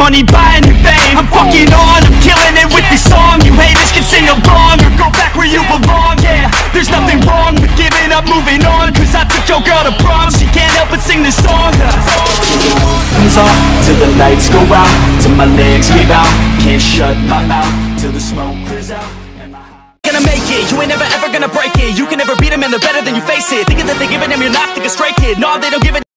money buying your fame? I'm fucking on, I'm killing it with this song. You haters can sing along Or go back where you belong Yeah, there's nothing wrong with giving up, moving on Cause I took your girl to prom. She can't help but sing this song. Comes off till the lights go out Till my legs give out. Can't shut my mouth Till the smoke clears out. Gonna make it You ain't never ever gonna break it. You can never beat them and they're better than you face it. Thinking that they're giving them your life, think a stray kid. No, they don't give it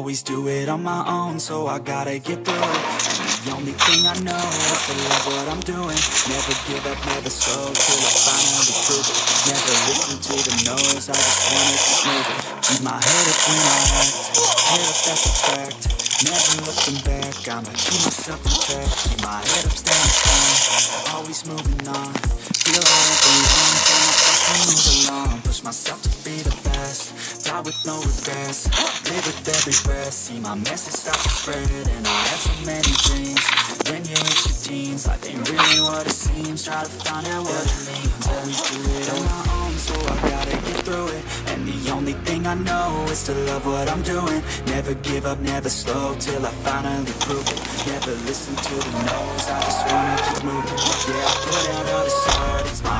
Always do it on my own, so I gotta get through it. The only thing I know is to love what I'm doing. Never give up, never slow, till I finally prove it. Never listen to the no's, I just wanna keep moving. Keep my head up when I act, head up that's a fact. Never looking back, I'ma keep myself in check. Keep my head up, standing strong, always moving on. Feel I don't belong, die with no regrets Live with every breath, see my message start to spread And I have so many dreams, when you hit your teens Life ain't really what it seems, try to find out what it means Always do it on my own, so I gotta get through it. And the only thing I know is to love what I'm doing. Never give up, never slow, till I finally prove it. Never listen to the no's, I just wanna keep moving. Yeah, I put out all this art, it's my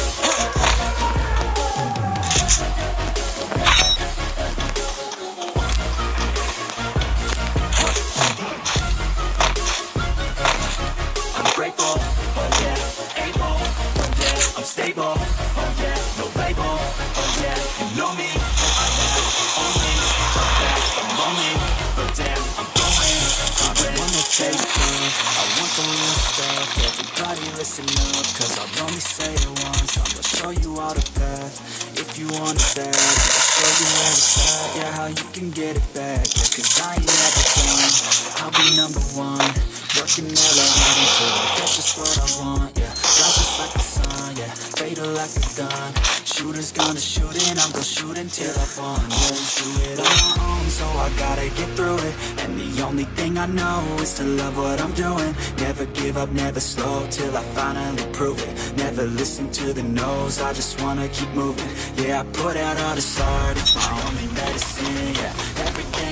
everybody listen up, cause I'll only say it once, I'm gonna show you all the path, if you want it bad, I'll show you it's at, yeah, how you can get it back, yeah, cause I ain't never done, I'll be number one, working hella hard until I get just what I want, yeah, fly just like the sun, yeah, like a gun, shooters gonna shoot and I'm gonna shoot until I fall, yeah, do it on my own, so I gotta get through it, and the only thing I know is to love what I'm doing, never give up, never slow, till I finally prove it, never listen to the no's, I just wanna keep moving, yeah, I put out all this art, it's my only medicine, yeah,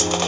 you.